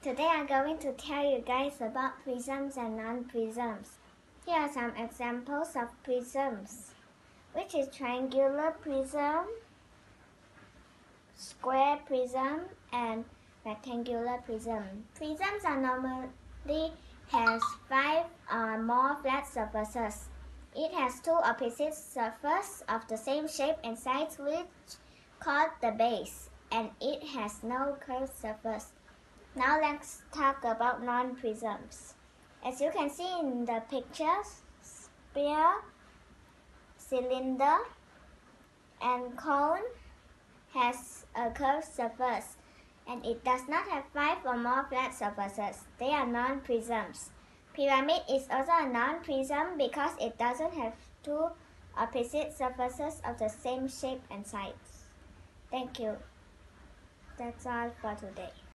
Today I'm going to tell you guys about prisms and non-prisms. Here are some examples of prisms, which is triangular prism, square prism, and rectangular prism. Prisms are normally has five or more flat surfaces. It has two opposite surfaces of the same shape and size which called the base, and it has no curved surface. Now let's talk about non-prisms. As you can see in the picture, sphere, cylinder, and cone has a curved surface and it does not have five or more flat surfaces. They are non-prisms. Pyramid is also a non-prism because it doesn't have two opposite surfaces of the same shape and size. Thank you. That's all for today.